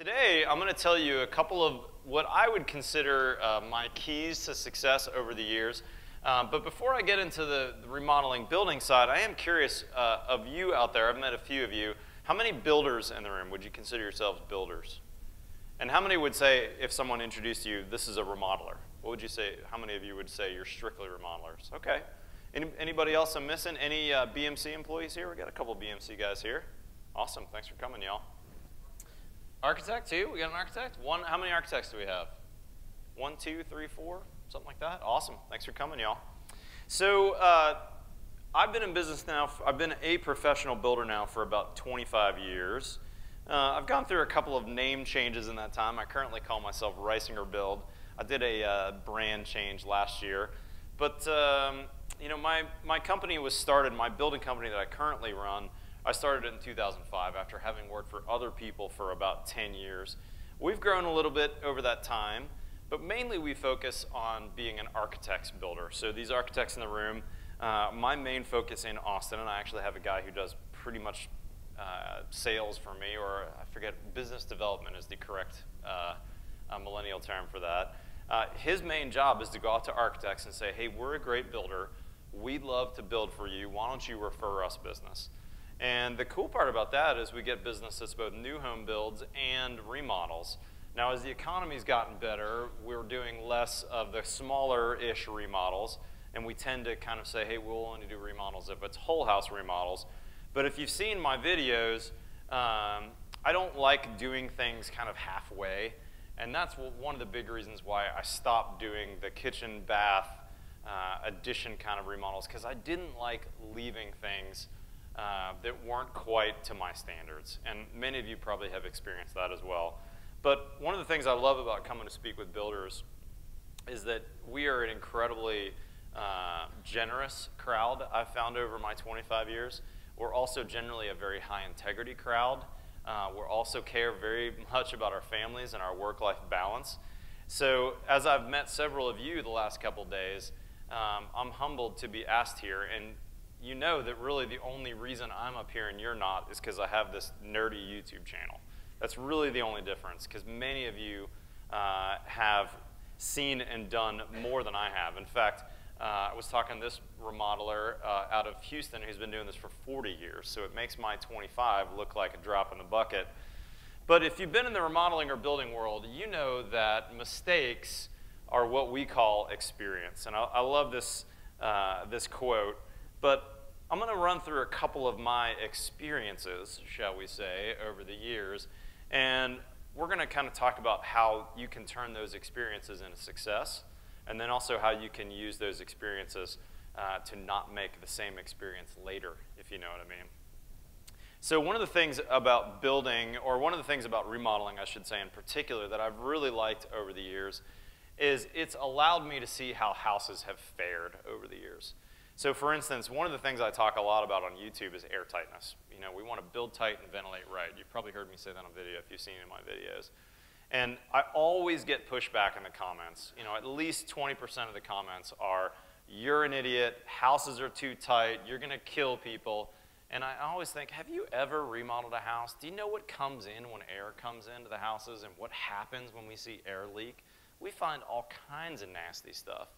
Today, I'm going to tell you a couple of what I would consider uh, my keys to success over the years. Um, but before I get into the, remodeling building side, I am curious uh, of you out there. I've met a few of you. How many builders in the room would you consider yourselves builders? And how many would say, if someone introduced you, this is a remodeler? What would you say? How many of you would say you're strictly remodelers? Okay. Any, anybody else I'm missing? Any uh, BMC employees here? We got a couple BMC guys here. Awesome. Thanks for coming, y'all. Architect, two? We got an architect? One, how many architects do we have? One, two, three, four, something like that? Awesome. Thanks for coming, y'all. So uh, I've been in business now, I've been a professional builder now for about 25 years. Uh, I've gone through a couple of name changes in that time. I currently call myself Risinger Build. I did a uh, brand change last year. But, um, you know, my, my company was started, my building company that I currently run, I started in 2005 after having worked for other people for about 10 years. We've grown a little bit over that time, but mainly we focus on being an architect's builder. So these architects in the room, uh, my main focus in Austin, and I actually have a guy who does pretty much uh, sales for me, or I forget, business development is the correct uh, uh millennial term for that. Uh, his main job is to go out to architects and say, hey, we're a great builder. We'd love to build for you. Why don't you refer us business? And the cool part about that is we get business that's both new home builds and remodels. Now, as the economy's gotten better, we're doing less of the smaller-ish remodels, and we tend to kind of say, hey, we'll only do remodels if it's whole house remodels. But if you've seen my videos, um, I don't like doing things kind of halfway, and that's one of the big reasons why I stopped doing the kitchen, bath, uh, addition kind of remodels, because I didn't like leaving things uh, that weren't quite to my standards. And many of you probably have experienced that as well. But one of the things I love about coming to speak with builders is that we are an incredibly uh, generous crowd I've found over my 25 years. We're also generally a very high integrity crowd. Uh, we also care very much about our families and our work-life balance. So as I've met several of you the last couple days, um, I'm humbled to be asked here. And you know that really the only reason I'm up here and you're not is because I have this nerdy YouTube channel. That's really the only difference because many of you uh, have seen and done more than I have. In fact, uh, I was talking to this remodeler uh, out of Houston who's been doing this for 40 years, so it makes my 25 look like a drop in the bucket. But if you've been in the remodeling or building world, you know that mistakes are what we call experience. And I, I love this, uh, this quote. But I'm going to run through a couple of my experiences, shall we say, over the years. And we're going to kind of talk about how you can turn those experiences into success, and then also how you can use those experiences uh, to not make the same experience later, if you know what I mean. So one of the things about building, or one of the things about remodeling, I should say in particular, that I've really liked over the years is it's allowed me to see how houses have fared over the years. So for instance, one of the things I talk a lot about on YouTube is air tightness. You know, we want to build tight and ventilate right. You've probably heard me say that on video if you've seen any of my videos. And I always get pushback in the comments. You know, at least 20% of the comments are, you're an idiot, houses are too tight, you're going to kill people. And I always think, have you ever remodeled a house? Do you know what comes in when air comes into the houses and what happens when we see air leak? We find all kinds of nasty stuff.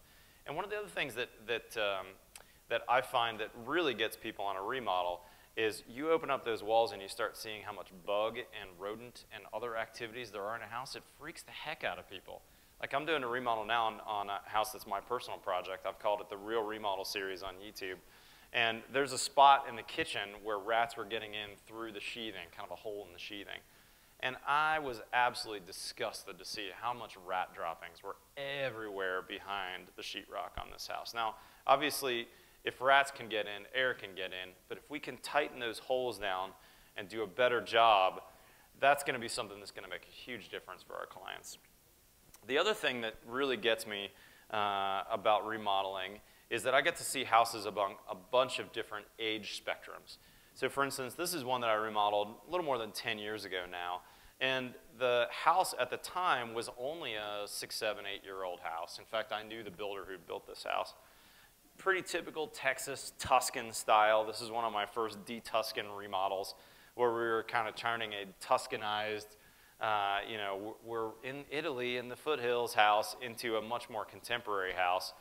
And one of the other things that, that um, that I find that really gets people on a remodel is you open up those walls and you start seeing how much bug and rodent and other activities there are in a house. It freaks the heck out of people. Like I'm doing a remodel now on, on a house that's my personal project. I've called it the Real Remodel Series on YouTube. And there's a spot in the kitchen where rats were getting in through the sheathing, kind of a hole in the sheathing. And I was absolutely disgusted to see how much rat droppings were everywhere behind the sheetrock on this house. Now, obviously, if rats can get in, air can get in. But if we can tighten those holes down and do a better job, that's going to be something that's going to make a huge difference for our clients. The other thing that really gets me uh, about remodeling is that I get to see houses among a bunch of different age spectrums. So for instance, this is one that I remodeled a little more than 10 years ago now. And the house at the time was only a six, seven, eight year old house. In fact, I knew the builder who built this house pretty typical Texas Tuscan style. This is one of my first D-Tuscan remodels where we were kind of turning a Tuscanized uh, you know, we're in Italy in the foothills house into a much more contemporary house.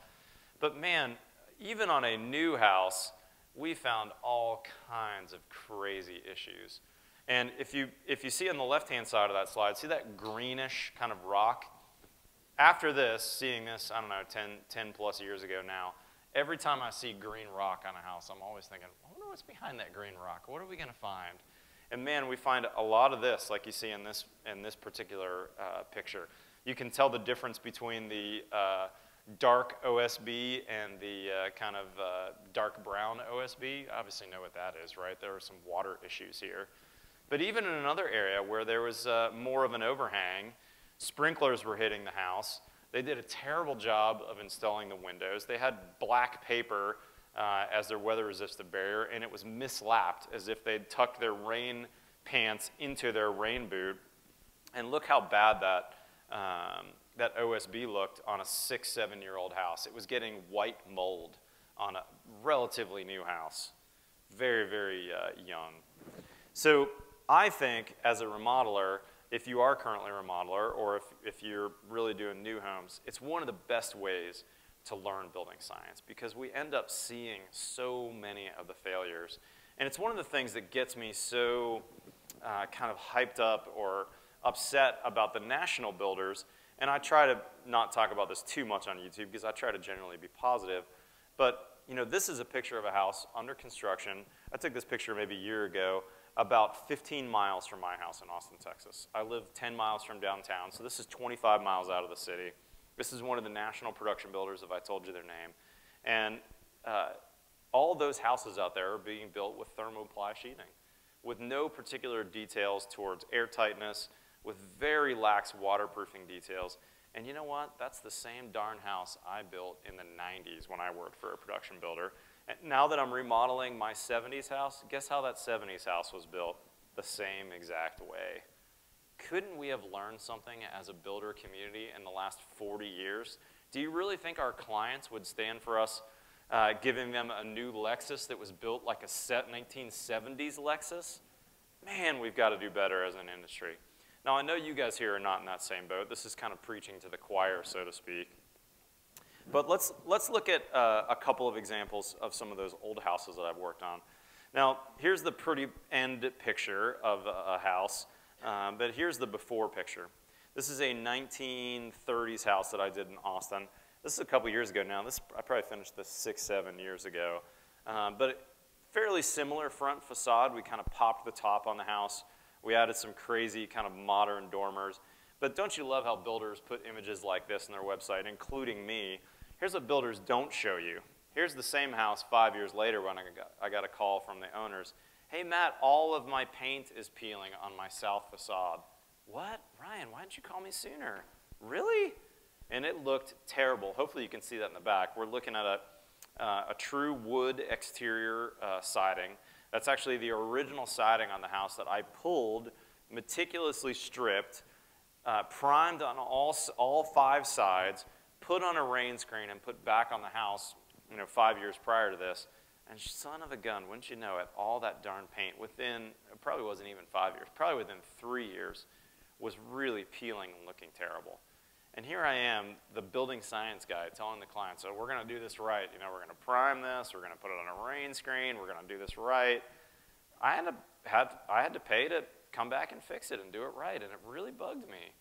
But man, even on a new house, we found all kinds of crazy issues. And if you, if you see on the left-hand side of that slide, see that greenish kind of rock? After this, seeing this, I don't know, 10, 10 plus years ago now, every time I see green rock on a house, I'm always thinking, I wonder what's behind that green rock. What are we going to find? And man, we find a lot of this, like you see in this, in this particular uh, picture. You can tell the difference between the uh, dark OSB and the uh, kind of uh, dark brown OSB. Obviously know what that is, right? There are some water issues here. But even in another area where there was uh, more of an overhang, sprinklers were hitting the house. They did a terrible job of installing the windows. They had black paper uh, as their weather-resistant barrier, and it was mislapped as if they'd tucked their rain pants into their rain boot. And look how bad that, um, that OSB looked on a six, seven-year-old house. It was getting white mold on a relatively new house, very, very uh, young. So I think as a remodeler, if you are currently a remodeler or if, if you're really doing new homes, it's one of the best ways to learn building science because we end up seeing so many of the failures. And it's one of the things that gets me so uh, kind of hyped up or upset about the national builders. And I try to not talk about this too much on YouTube because I try to generally be positive. But you know, this is a picture of a house under construction. I took this picture maybe a year ago about 15 miles from my house in Austin, Texas. I live 10 miles from downtown, so this is 25 miles out of the city. This is one of the national production builders, if I told you their name. And uh, all those houses out there are being built with thermoply sheathing, with no particular details towards airtightness, with very lax waterproofing details. And you know what? That's the same darn house I built in the 90s when I worked for a production builder. Now that I'm remodeling my 70s house, guess how that 70s house was built? The same exact way couldn't we have learned something as a builder community in the last 40 years? Do you really think our clients would stand for us uh, giving them a new Lexus that was built like a set 1970s Lexus? Man, we've got to do better as an industry. Now, I know you guys here are not in that same boat. This is kind of preaching to the choir, so to speak. But let's, let's look at uh, a couple of examples of some of those old houses that I've worked on. Now, here's the pretty end picture of a house. Um, but here's the before picture. This is a 1930s house that I did in Austin. This is a couple years ago now. This I probably finished this six, seven years ago. Um, but fairly similar front facade. We kind of popped the top on the house. We added some crazy kind of modern dormers. But don't you love how builders put images like this on their website, including me? Here's what builders don't show you. Here's the same house five years later when I got, I got a call from the owners Hey, Matt, all of my paint is peeling on my south facade. What? Ryan, why didn't you call me sooner? Really? And it looked terrible. Hopefully you can see that in the back. We're looking at a, uh, a true wood exterior uh, siding. That's actually the original siding on the house that I pulled, meticulously stripped, uh, primed on all, all five sides, put on a rain screen, and put back on the house you know, five years prior to this. And son of a gun, wouldn't you know it, all that darn paint within, it probably wasn't even five years, probably within three years, was really peeling and looking terrible. And here I am, the building science guy, telling the client, so we're going to do this right. You know, we're going to prime this, we're going to put it on a rain screen, we're going to do this right. I had, to, had, I had to pay to come back and fix it and do it right, and it really bugged me.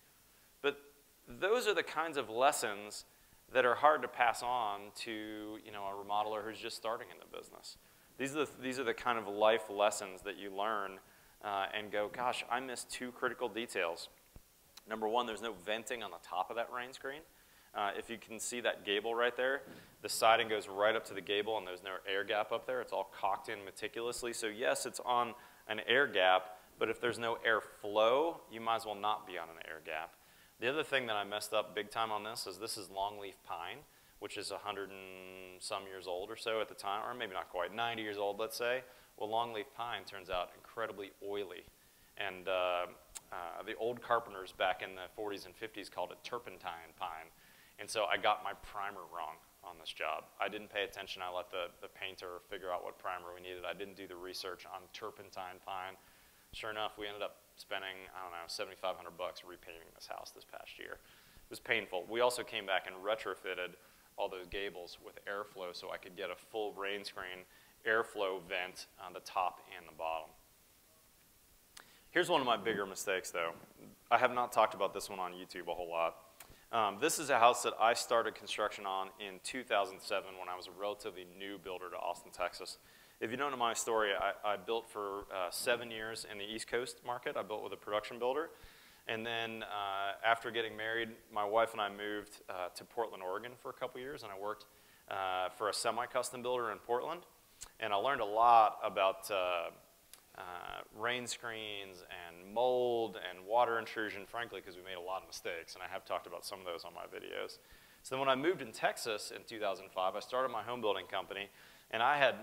Those are the kinds of lessons that are hard to pass on to you know, a remodeler who's just starting in the business. These are the, these are the kind of life lessons that you learn uh, and go, gosh, I missed two critical details. Number one, there's no venting on the top of that rain screen. Uh, if you can see that gable right there, the siding goes right up to the gable and there's no air gap up there. It's all caulked in meticulously. So yes, it's on an air gap, but if there's no air flow, you might as well not be on an air gap. The other thing that I messed up big time on this is this is longleaf pine, which is 100 and some years old or so at the time, or maybe not quite, 90 years old, let's say. Well, longleaf pine turns out incredibly oily. And uh, uh, the old carpenters back in the 40s and 50s called it turpentine pine. And so I got my primer wrong on this job. I didn't pay attention. I let the, the painter figure out what primer we needed. I didn't do the research on turpentine pine. Sure enough, we ended up spending, I don't know, 7,500 bucks repainting this house this past year. It was painful. We also came back and retrofitted all those gables with airflow so I could get a full rain screen airflow vent on the top and the bottom. Here's one of my bigger mistakes though. I have not talked about this one on YouTube a whole lot. Um, this is a house that I started construction on in 2007 when I was a relatively new builder to Austin, Texas. If you don't know my story, I, I built for uh, seven years in the East Coast market. I built with a production builder. And then uh, after getting married, my wife and I moved uh, to Portland, Oregon for a couple years, and I worked uh, for a semi-custom builder in Portland. And I learned a lot about uh, uh, rain screens and mold and water intrusion, frankly, because we made a lot of mistakes, and I have talked about some of those on my videos. So then when I moved in Texas in 2005, I started my home building company, and I had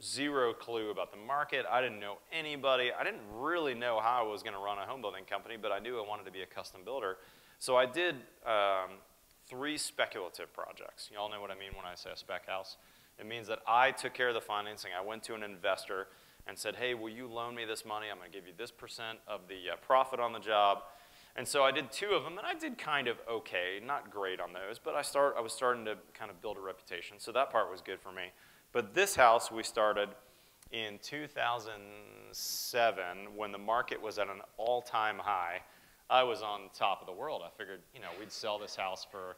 zero clue about the market. I didn't know anybody. I didn't really know how I was going to run a home building company, but I knew I wanted to be a custom builder. So I did um, three speculative projects. You all know what I mean when I say a spec house. It means that I took care of the financing. I went to an investor and said, hey, will you loan me this money? I'm going to give you this percent of the uh, profit on the job. And so I did two of them, and I did kind of okay, not great on those, but I, start, I was starting to kind of build a reputation, so that part was good for me. But this house we started in 2007 when the market was at an all-time high. I was on top of the world. I figured, you know, we'd sell this house for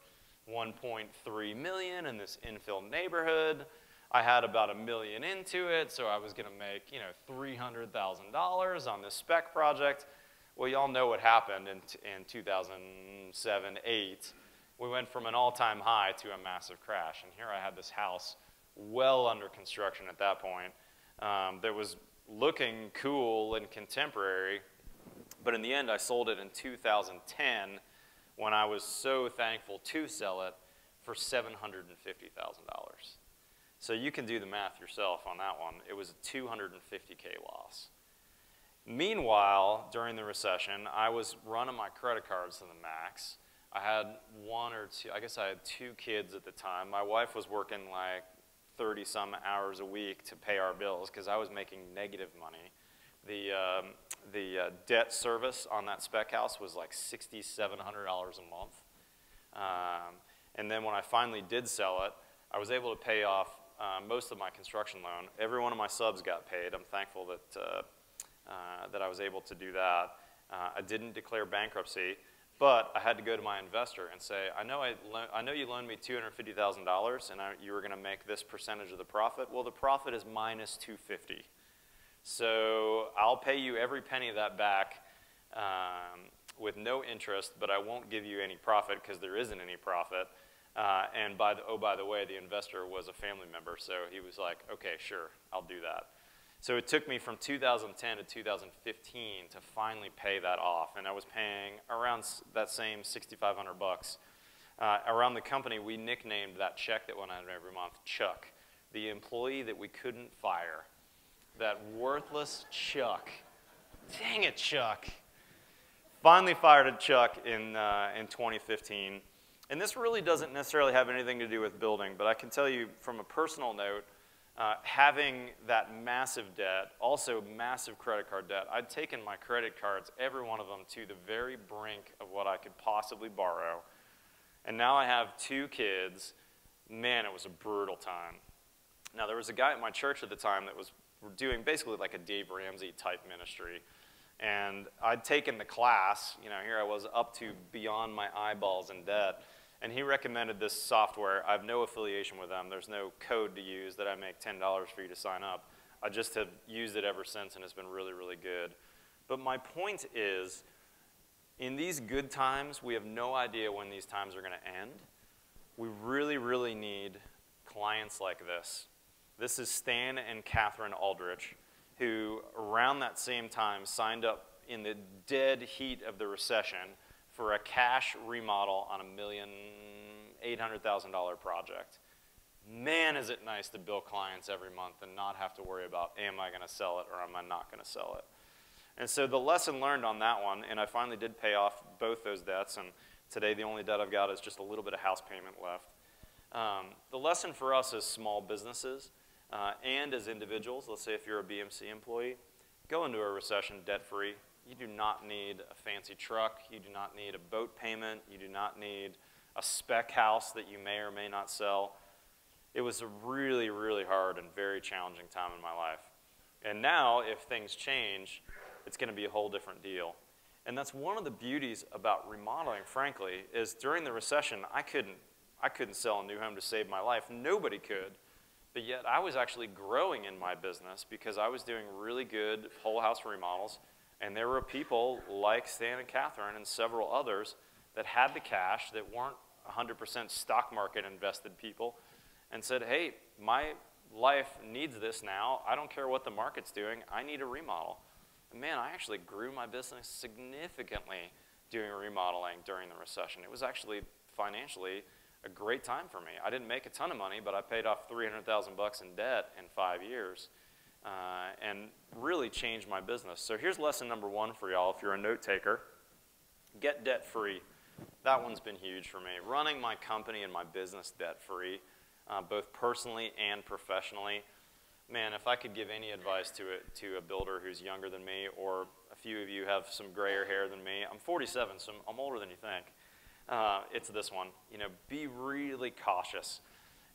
1.3 million in this infill neighborhood. I had about a million into it, so I was going to make, you know, $300,000 on this spec project. Well, y'all know what happened in, in 2007, 8. We went from an all-time high to a massive crash, and here I had this house well under construction at that point um, that was looking cool and contemporary, but in the end, I sold it in 2010 when I was so thankful to sell it for $750,000. So you can do the math yourself on that one. It was a 250K loss. Meanwhile, during the recession, I was running my credit cards to the max. I had one or two, I guess I had two kids at the time. My wife was working like 30 some hours a week to pay our bills because I was making negative money. The, um, the uh, debt service on that spec house was like $6,700 a month. Um, and then when I finally did sell it, I was able to pay off uh, most of my construction loan. Every one of my subs got paid. I'm thankful that, uh, uh that I was able to do that. Uh, I didn't declare bankruptcy, but I had to go to my investor and say, I know, I, I know you loaned me $250,000 and I, you were going to make this percentage of the profit. Well, the profit is minus 250. So I'll pay you every penny of that back um, with no interest, but I won't give you any profit because there isn't any profit. Uh, and by the, oh, by the way, the investor was a family member, so he was like, okay, sure, I'll do that. So it took me from 2010 to 2015 to finally pay that off, and I was paying around that same 6,500 bucks. Uh, around the company, we nicknamed that check that went out every month Chuck, the employee that we couldn't fire that worthless Chuck. Dang it, Chuck. Finally fired at Chuck in, uh, in 2015. And this really doesn't necessarily have anything to do with building, but I can tell you from a personal note, uh, having that massive debt, also massive credit card debt, I'd taken my credit cards, every one of them, to the very brink of what I could possibly borrow. And now I have two kids. Man, it was a brutal time. Now, there was a guy at my church at the time that was doing basically like a Dave Ramsey type ministry. And I'd taken the class, you know, here I was up to beyond my eyeballs in debt. And he recommended this software. I have no affiliation with them. There's no code to use that I make $10 for you to sign up. I just have used it ever since, and it's been really, really good. But my point is, in these good times, we have no idea when these times are going to end. We really, really need clients like this this is Stan and Catherine Aldrich, who around that same time signed up in the dead heat of the recession for a cash remodel on a million eight hundred thousand dollar project. Man, is it nice to bill clients every month and not have to worry about am I going to sell it or am I not going to sell it. And so the lesson learned on that one, and I finally did pay off both those debts, and today the only debt I've got is just a little bit of house payment left. Um, the lesson for us as small businesses uh, and as individuals, let's say if you're a BMC employee, go into a recession debt-free. You do not need a fancy truck. You do not need a boat payment. You do not need a spec house that you may or may not sell. It was a really, really hard and very challenging time in my life. And now, if things change, it's going to be a whole different deal. And that's one of the beauties about remodeling, frankly, is during the recession, I couldn't, I couldn't sell a new home to save my life. Nobody could. But yet I was actually growing in my business because I was doing really good whole house remodels. And there were people like Stan and Catherine and several others that had the cash that weren't 100% stock market invested people and said, hey, my life needs this now. I don't care what the market's doing. I need a remodel. And man, I actually grew my business significantly doing remodeling during the recession. It was actually financially a great time for me. I didn't make a ton of money, but I paid off 300,000 bucks in debt in five years uh, and really changed my business. So here's lesson number one for y'all if you're a note taker. Get debt free. That one's been huge for me. Running my company and my business debt free, uh, both personally and professionally. Man, if I could give any advice to a, to a builder who's younger than me, or a few of you have some grayer hair than me, I'm 47, so I'm older than you think uh, it's this one. You know, be really cautious.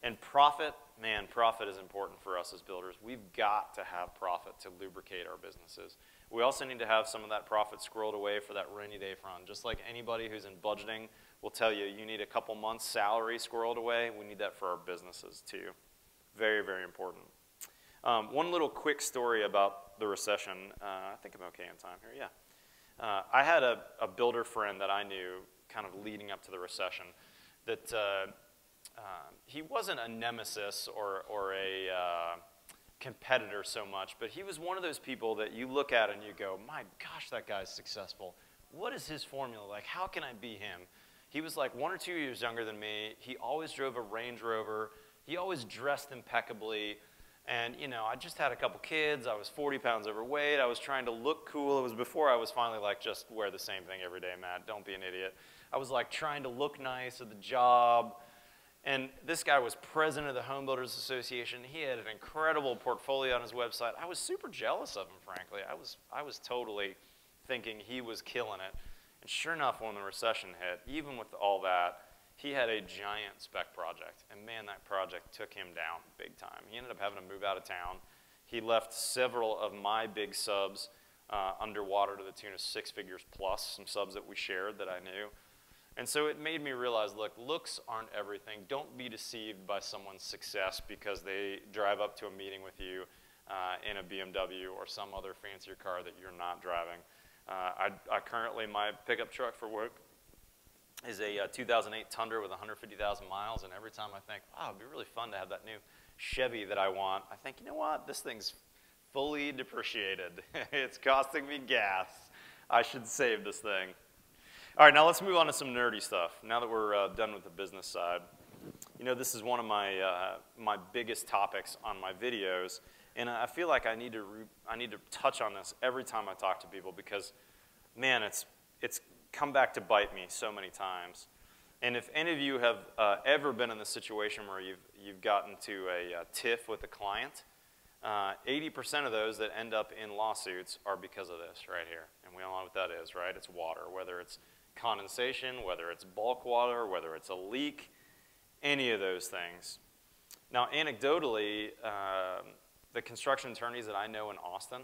And profit, man, profit is important for us as builders. We've got to have profit to lubricate our businesses. We also need to have some of that profit squirreled away for that rainy day fund. Just like anybody who's in budgeting will tell you, you need a couple months' salary squirreled away. We need that for our businesses too. Very, very important. Um, one little quick story about the recession. Uh, I think I'm okay on time here. Yeah. Uh, I had a, a builder friend that I knew kind of leading up to the recession, that uh, uh, he wasn't a nemesis or, or a uh, competitor so much, but he was one of those people that you look at and you go, my gosh, that guy's successful. What is his formula? Like, how can I be him? He was like one or two years younger than me. He always drove a Range Rover. He always dressed impeccably. And, you know, I just had a couple kids. I was 40 pounds overweight. I was trying to look cool. It was before I was finally like, just wear the same thing every day, Matt. Don't be an idiot. I was like trying to look nice at the job. And this guy was president of the Home Builders Association. He had an incredible portfolio on his website. I was super jealous of him, frankly. I was, I was totally thinking he was killing it. And sure enough, when the recession hit, even with all that, he had a giant spec project. And man, that project took him down big time. He ended up having to move out of town. He left several of my big subs uh, underwater to the tune of six figures plus, some subs that we shared that I knew. And so it made me realize, look, looks aren't everything. Don't be deceived by someone's success because they drive up to a meeting with you uh, in a BMW or some other fancier car that you're not driving. Uh, I, I, currently, my pickup truck for work is a uh, 2008 Tundra with 150,000 miles, and every time I think, wow, it'd be really fun to have that new Chevy that I want, I think, you know what, this thing's fully depreciated. it's costing me gas. I should save this thing. All right, now let's move on to some nerdy stuff. Now that we're uh, done with the business side, you know, this is one of my, uh, my biggest topics on my videos, and I feel like I need, to I need to touch on this every time I talk to people because, man, it's, it's come back to bite me so many times. And if any of you have uh, ever been in the situation where you've, you've gotten to a, a tiff with a client, 80% uh, of those that end up in lawsuits are because of this right here. And we all know what that is, right? It's water, whether it's condensation, whether it's bulk water, whether it's a leak, any of those things. Now, anecdotally, uh, the construction attorneys that I know in Austin,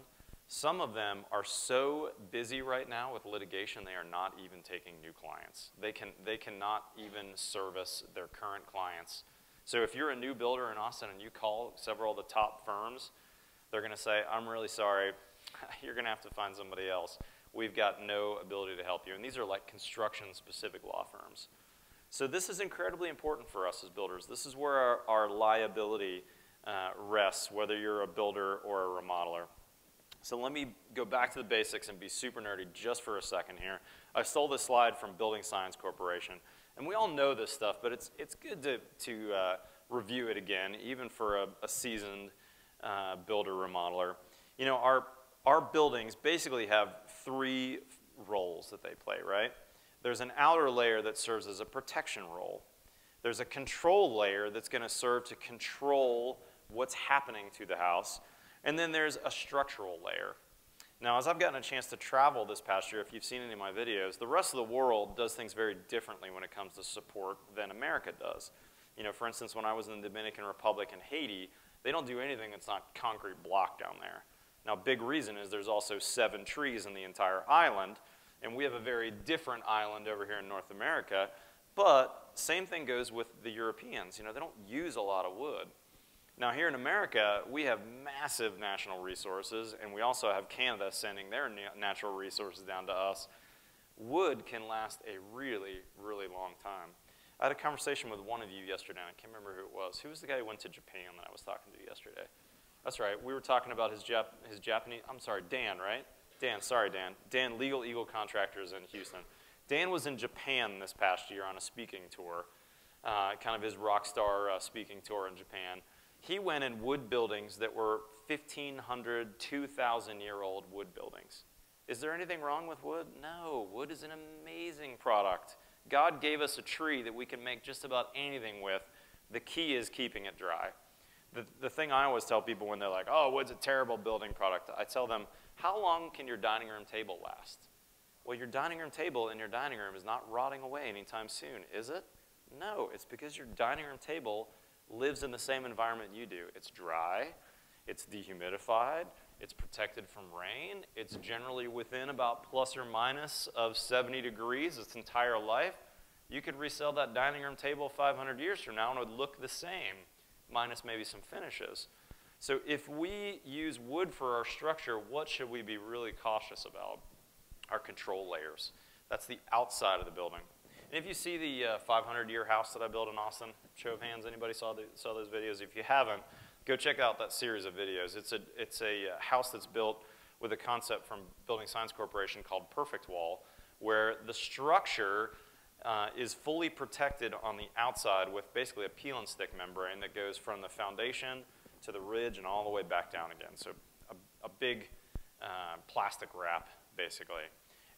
some of them are so busy right now with litigation, they are not even taking new clients. They, can, they cannot even service their current clients. So if you're a new builder in Austin and you call several of the top firms, they're going to say, I'm really sorry, you're going to have to find somebody else we've got no ability to help you. And these are like construction specific law firms. So this is incredibly important for us as builders. This is where our, our liability uh, rests, whether you're a builder or a remodeler. So let me go back to the basics and be super nerdy just for a second here. I stole this slide from Building Science Corporation. And we all know this stuff, but it's, it's good to, to uh, review it again, even for a, a seasoned uh, builder remodeler. You know, our, our buildings basically have three roles that they play, right? There's an outer layer that serves as a protection role. There's a control layer that's going to serve to control what's happening to the house. And then there's a structural layer. Now, as I've gotten a chance to travel this past year, if you've seen any of my videos, the rest of the world does things very differently when it comes to support than America does. You know, for instance, when I was in the Dominican Republic and Haiti, they don't do anything that's not concrete block down there. Now, big reason is there's also seven trees in the entire island, and we have a very different island over here in North America, but same thing goes with the Europeans. You know, they don't use a lot of wood. Now, here in America, we have massive national resources, and we also have Canada sending their natural resources down to us. Wood can last a really, really long time. I had a conversation with one of you yesterday, and I can't remember who it was. Who was the guy who went to Japan that I was talking to yesterday? That's right. We were talking about his, Jap his Japanese, I'm sorry, Dan, right? Dan, sorry, Dan. Dan, Legal Eagle Contractors in Houston. Dan was in Japan this past year on a speaking tour, uh, kind of his rock star uh, speaking tour in Japan. He went in wood buildings that were 1,500, 2,000 year old wood buildings. Is there anything wrong with wood? No. Wood is an amazing product. God gave us a tree that we can make just about anything with. The key is keeping it dry. The, the thing I always tell people when they're like, oh, wood's a terrible building product, I tell them, how long can your dining room table last? Well, your dining room table in your dining room is not rotting away anytime soon, is it? No, it's because your dining room table lives in the same environment you do. It's dry, it's dehumidified, it's protected from rain, it's generally within about plus or minus of 70 degrees its entire life. You could resell that dining room table 500 years from now and it would look the same, minus maybe some finishes. So if we use wood for our structure, what should we be really cautious about? Our control layers. That's the outside of the building. And if you see the uh, 500 year house that I built in Austin, show of hands, anybody saw, the, saw those videos? If you haven't, go check out that series of videos. It's a, it's a uh, house that's built with a concept from Building Science Corporation called Perfect Wall, where the structure uh, is fully protected on the outside with basically a peel and stick membrane that goes from the foundation to the ridge and all the way back down again. So a, a big uh, plastic wrap, basically.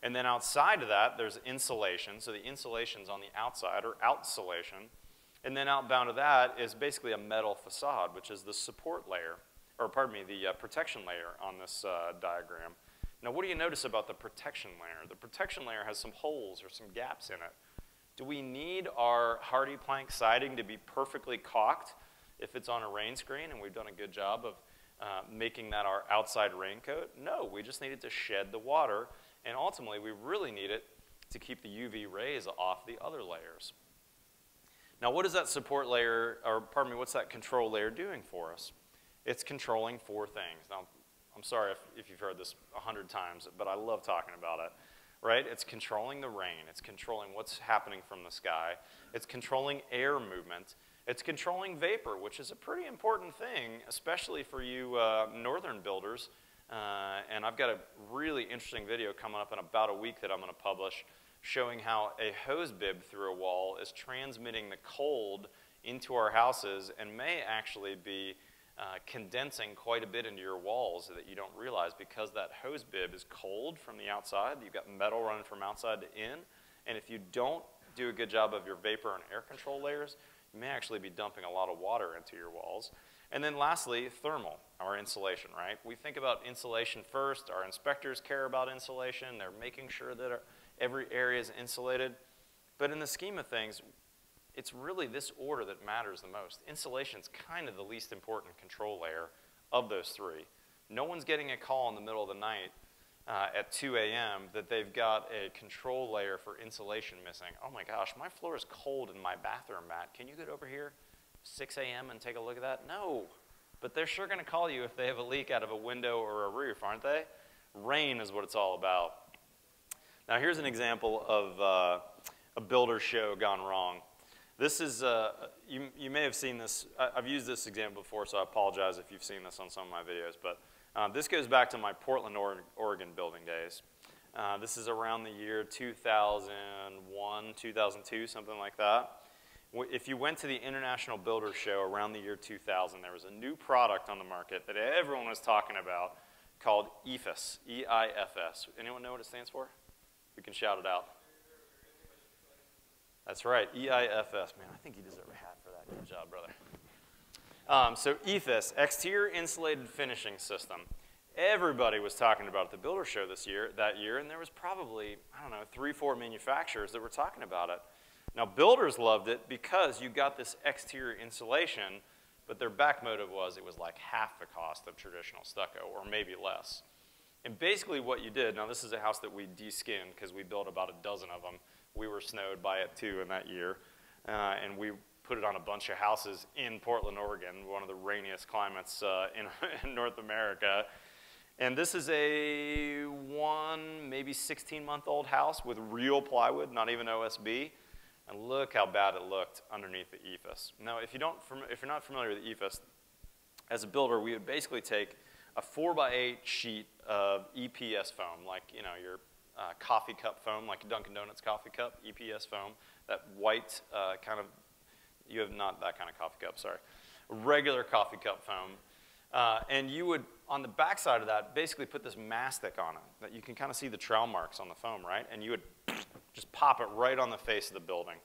And then outside of that, there's insulation. So the insulation's on the outside, or outsolation. And then outbound of that is basically a metal facade, which is the support layer, or pardon me, the uh, protection layer on this uh, diagram. Now, what do you notice about the protection layer? The protection layer has some holes or some gaps in it. Do we need our HardiePlank siding to be perfectly caulked if it's on a rain screen, and we've done a good job of uh, making that our outside raincoat? No, we just need it to shed the water and ultimately, we really need it to keep the UV rays off the other layers. Now, what is that support layer, or pardon me, what's that control layer doing for us? It's controlling four things. Now, I'm sorry if, if you've heard this a hundred times, but I love talking about it, right? It's controlling the rain. It's controlling what's happening from the sky. It's controlling air movement. It's controlling vapor, which is a pretty important thing, especially for you uh, northern builders uh, and I've got a really interesting video coming up in about a week that I'm going to publish showing how a hose bib through a wall is transmitting the cold into our houses and may actually be uh, condensing quite a bit into your walls that you don't realize because that hose bib is cold from the outside. You've got metal running from outside to in. And if you don't do a good job of your vapor and air control layers, you may actually be dumping a lot of water into your walls. And then lastly, thermal, our insulation, right? We think about insulation first. Our inspectors care about insulation. They're making sure that our, every area is insulated. But in the scheme of things, it's really this order that matters the most. Insulation is kind of the least important control layer of those three. No one's getting a call in the middle of the night uh, at 2 a.m. that they've got a control layer for insulation missing. Oh my gosh, my floor is cold in my bathroom, Matt. Can you get over here? 6 a.m. and take a look at that? No. But they're sure going to call you if they have a leak out of a window or a roof, aren't they? Rain is what it's all about. Now, here's an example of uh, a builder show gone wrong. This is, uh, you, you may have seen this, I, have used this example before, so I apologize if you've seen this on some of my videos, but uh, this goes back to my Portland, Oregon building days. Uh, this is around the year 2001, 2002, something like that if you went to the International Builder Show around the year 2000, there was a new product on the market that everyone was talking about called EIFS, E-I-F-S. Anyone know what it stands for? We can shout it out. That's right, E-I-F-S. Man, I think you deserve a hat for that. Good job, brother. Um, so EIFS, Exterior Insulated Finishing System. everybody was talking about it at the builder show this year, that year, and there was probably, I don't know, three, four manufacturers that were talking about it. Now, builders loved it because you got this exterior insulation, but their back motive was it was like half the cost of traditional stucco, or maybe less. And basically what you did, now this is a house that we de-skinned because we built about a dozen of them. We were snowed by it too in that year. Uh, and we put it on a bunch of houses in Portland, Oregon, one of the rainiest climates uh, in, in North America. And this is a one, maybe 16 month old house with real plywood, not even OSB. And look how bad it looked underneath the EIFS. Now, if, you don't, if you're not familiar with the EIFS, as a builder, we would basically take a four by eight sheet of EPS foam, like you know your uh, coffee cup foam, like Dunkin' Donuts coffee cup, EPS foam, that white uh, kind of, you have not that kind of coffee cup, sorry, regular coffee cup foam. Uh, and you would, on the back side of that, basically put this mastic on it that you can kind of see the trowel marks on the foam, right? And you would just pop it right on the face of the building.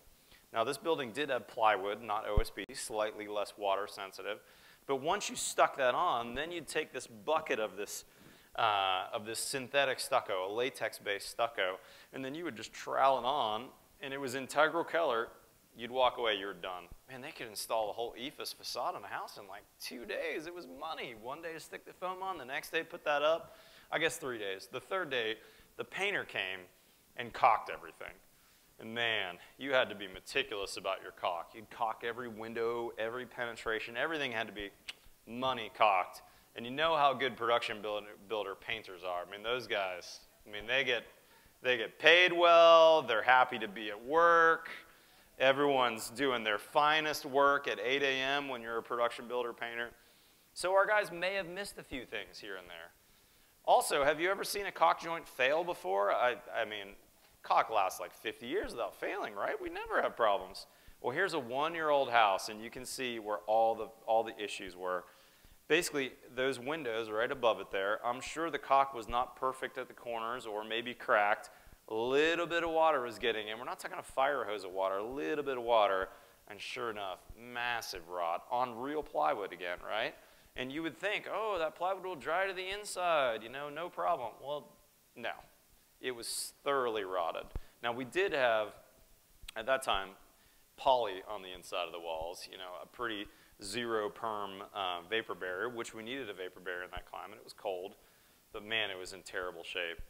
Now, this building did have plywood, not OSB, slightly less water sensitive. But once you stuck that on, then you'd take this bucket of this, uh, of this synthetic stucco, a latex-based stucco, and then you would just trowel it on, and it was integral color. You'd walk away, you were done. Man, they could install a whole EIFS facade on a house in like two days. It was money. One day to stick the foam on, the next day put that up. I guess three days. The third day, the painter came and caulked everything. And man, you had to be meticulous about your caulk. You'd caulk every window, every penetration, everything had to be money caulked. And you know how good production builder, builder painters are. I mean, those guys, I mean, they get, they get paid well, they're happy to be at work, everyone's doing their finest work at 8 a.m. when you're a production builder painter. So our guys may have missed a few things here and there. Also, have you ever seen a caulk joint fail before? I, I mean, caulk lasts like 50 years without failing, right? We never have problems. Well, here's a one-year-old house, and you can see where all the, all the issues were. Basically, those windows right above it there, I'm sure the caulk was not perfect at the corners or maybe cracked. A little bit of water was getting in. We're not talking a fire hose of water, a little bit of water, and sure enough, massive rot on real plywood again, right? And you would think, oh, that plywood will dry to the inside, you know, no problem. Well, no, it was thoroughly rotted. Now, we did have, at that time, poly on the inside of the walls, you know, a pretty zero perm uh, vapor barrier, which we needed a vapor barrier in that climate. It was cold, but man, it was in terrible shape.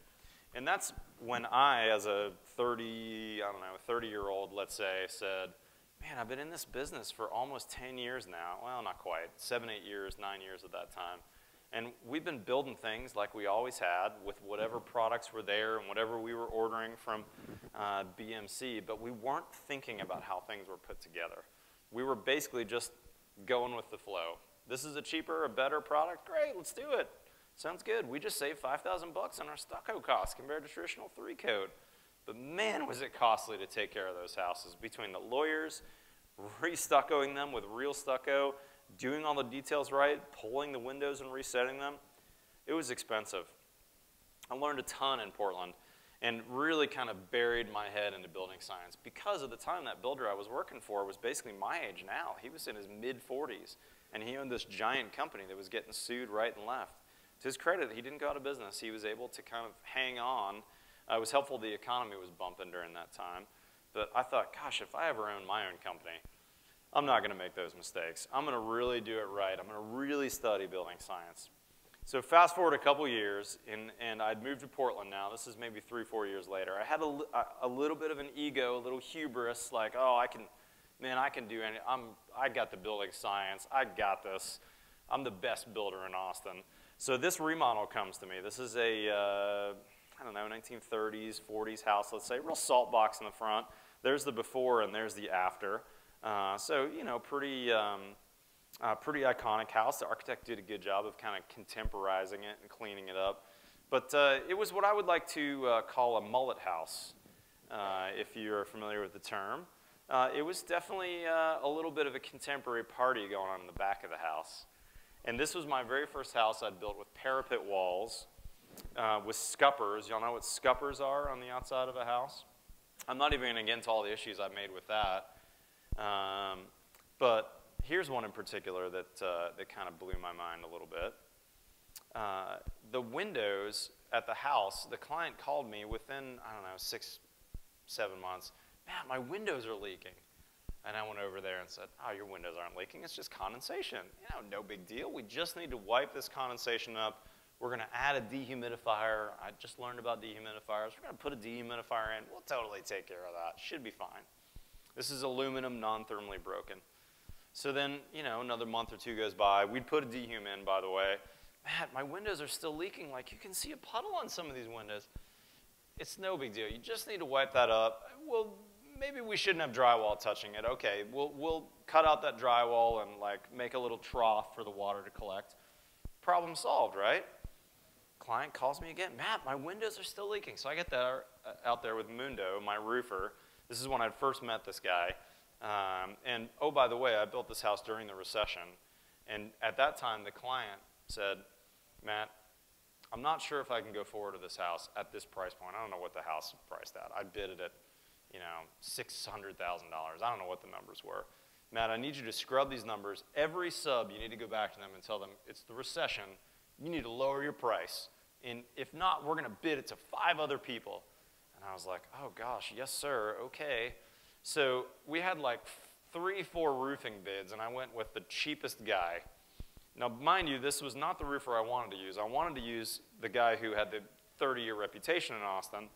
And that's when I, as a 30, I don't know, 30 year old, let's say, said, man, I've been in this business for almost 10 years now. Well, not quite, seven, eight years, nine years at that time. And we've been building things like we always had with whatever products were there and whatever we were ordering from uh, BMC, but we weren't thinking about how things were put together. We were basically just going with the flow. This is a cheaper, a better product? Great, let's do it. Sounds good. We just saved 5,000 bucks on our stucco costs compared to traditional three coat. But man, was it costly to take care of those houses between the lawyers, restuccoing them with real stucco, doing all the details right, pulling the windows and resetting them, it was expensive. I learned a ton in Portland and really kind of buried my head into building science because at the time that builder I was working for was basically my age now. He was in his mid 40s and he owned this giant company that was getting sued right and left. To his credit, he didn't go out of business. He was able to kind of hang on. Uh, it was helpful the economy was bumping during that time. But I thought, gosh, if I ever own my own company, I'm not going to make those mistakes. I'm going to really do it right. I'm going to really study building science. So fast forward a couple years, and, and I'd moved to Portland now. This is maybe three, four years later. I had a, a little bit of an ego, a little hubris, like, oh, I can, man, I can do any, I'm, I got the building science. I got this. I'm the best builder in Austin. So this remodel comes to me. This is a, uh, I don't know, 1930s, 40s house, let's say, real salt box in the front. There's the before and there's the after. Uh, so, you know, pretty, um, uh, pretty iconic house. The architect did a good job of kind of contemporizing it and cleaning it up. But uh, it was what I would like to uh, call a mullet house, uh, if you're familiar with the term. it was definitely a little bit of a contemporary party going on in the back of the house. And this was my very first house I'd built with parapet walls, with scuppers. Y'all know what scuppers are on the outside of a house? I'm not even going to get into all the issues I've made with that. Um, but here's one in particular that, uh, that kind of blew my mind a little bit. uh, the windows at the house, the client called me within, I don't know, six, seven months. Man, my windows are leaking. And I went over there and said, oh, your windows aren't leaking. It's just condensation. You know, no big deal. We just need to wipe this condensation up. We're going to add a dehumidifier. I just learned about dehumidifiers. We're going to put a dehumidifier in. We'll totally take care of that. Should be fine. This is aluminum, non-thermally broken. So then, you know, another month or two goes by. We'd put a dehum in, by the way. Matt, my windows are still leaking. Like, you can see a puddle on some of these windows. It's no big deal. You just need to wipe that up. Well, maybe we shouldn't have drywall touching it. Okay, we'll, we'll cut out that drywall and like make a little trough for the water to collect. Problem solved, right? Client calls me again, Matt, my windows are still leaking. So I get there, uh, out there with Mundo, my roofer. This is when I first met this guy. Um, and oh, by the way, I built this house during the recession. And at that time, the client said, Matt, I'm not sure if I can go forward to this house at this price point. I don't know what the house priced at. I bid it at you know, $600,000. I don't know what the numbers were. Matt, I need you to scrub these numbers. Every sub, you need to go back to them and tell them it's the recession. You need to lower your price. And if not, we're going to bid it to five other people. And I was like, oh gosh, yes, sir, okay. So we had like three, four roofing bids, and I went with the cheapest guy. Now, mind you, this was not the roofer I wanted to use. I wanted to use the guy who had the 30 year reputation in Austin.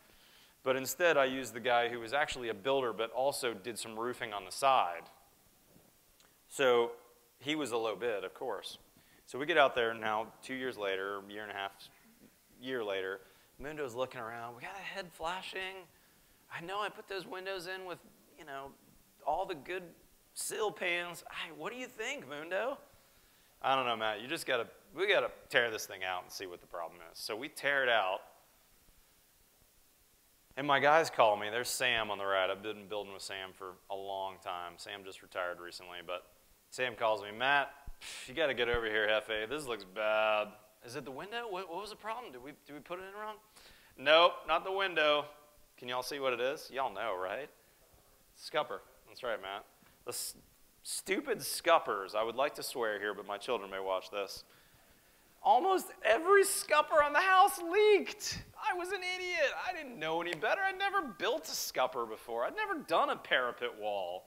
But instead, I used the guy who was actually a builder but also did some roofing on the side. So he was a low bid, of course. So we get out there now, two years later, year and a half, year later. Mundo's looking around. We got a head flashing. I know I put those windows in with, you know, all the good sill pans. Hey, what do you think, Mundo? I don't know, Matt. You just got to, we got to tear this thing out and see what the problem is. So we tear it out. And my guys call me. There's Sam on the right. I've been building with Sam for a long time. Sam just retired recently, but Sam calls me, Matt, you got to get over here, Hefe. This looks bad. Is it the window? What, what was the problem? Did we, did we put it in wrong? Nope, not the window. Can y'all see what it is? Y'all know, right? Scupper. That's right, Matt. The stupid scuppers. I would like to swear here, but my children may watch this. Almost every scupper on the house leaked. I was an idiot. I didn't know any better. I'd never built a scupper before. I'd never done a parapet wall.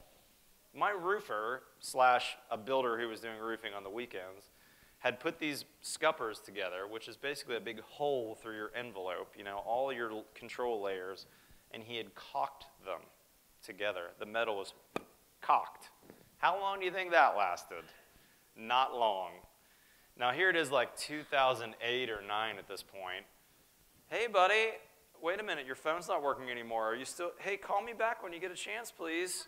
My roofer, slash a builder who was doing roofing on the weekends, had put these scuppers together, which is basically a big hole through your envelope, you know, all your control layers, and he had caulked them together. The metal was caulked. How long do you think that lasted? Not long. Now here it is like 2008 or 9 at this point. Hey buddy, wait a minute, your phone's not working anymore. Are you still, hey, call me back when you get a chance, please.